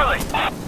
Charlie!